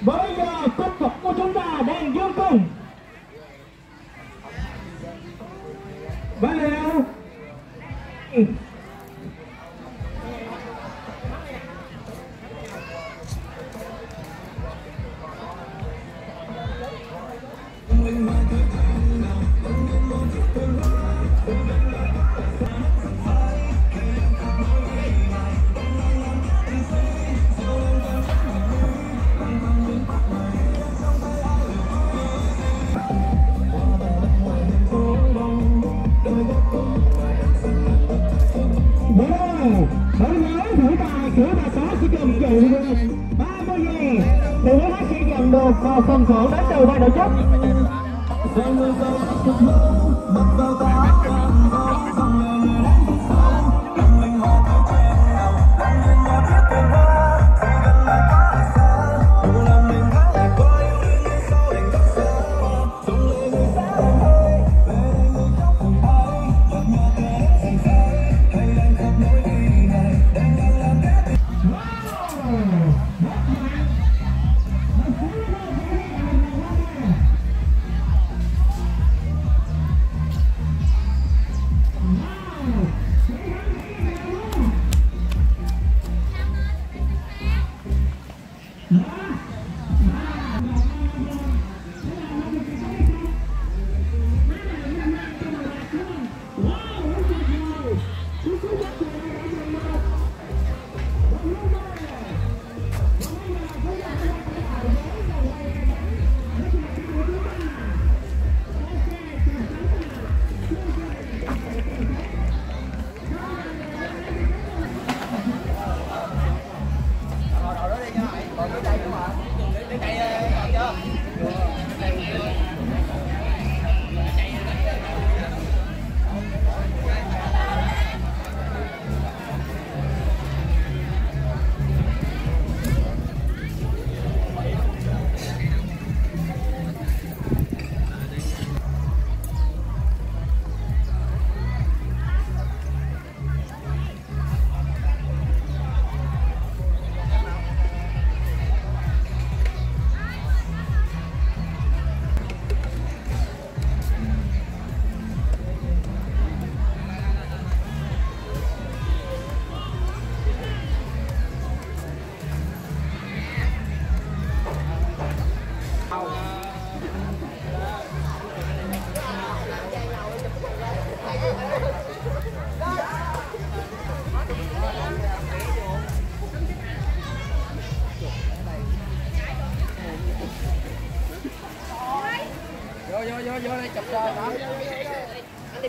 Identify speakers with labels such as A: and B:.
A: Bây giờ tiếp tục của chúng ta đang dương cung. Và một phần thưởng đến từ ban tổ chức.
B: Vô vô vô vô đây chụp cho đó.
C: đi